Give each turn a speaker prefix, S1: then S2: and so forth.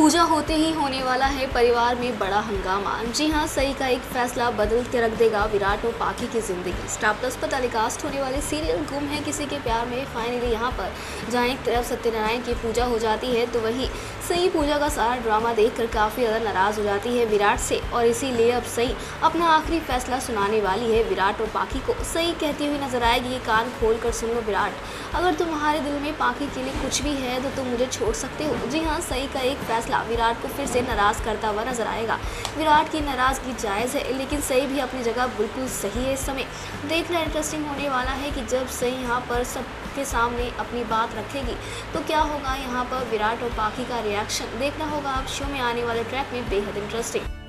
S1: पूजा होते ही होने वाला है परिवार में बड़ा हंगामा। जी हाँ सही का एक फैसला बदल के रख देगा विराट और पाखी की ज़िंदगी। स्टार प्लस पर टेलीकास्ट होने वाले सीरियल गुम है किसी के प्यार में। फाइनली यहाँ पर जहाँ एक तरफ़ सत्यनारायण की पूजा हो जाती है तो वहीं सही पूजा का सारा ड्रामा देखकर काफ़ी ज़्यादा नाराज़ हो जाती है विराट से। और इसीलिए अब सही अपना आखिरी फैसला सुनाने वाली है विराट और पाखी को। सही कहती हुई नज़र आएगी कान खोल कर सुन लो विराट। अगर तुम्हारे दिल में पाखी के लिए कुछ भी है तो तुम मुझे छोड़ सकते हो। जी हाँ सही का एक फैसला फैसला। विराट को फिर से नाराज़ करता हुआ नज़र आएगा। विराट की नाराज़गी जायज़ है, लेकिन सही भी अपनी जगह बिल्कुल सही है इस समय। देखना इंटरेस्टिंग होने वाला है कि जब सही यहाँ पर सबके सामने अपनी बात रखेगी तो क्या होगा यहाँ पर विराट और पाकि का रिएक्शन देखना होगा आप शो में आने वाले ट्रैक में बेहद इंटरेस्टिंग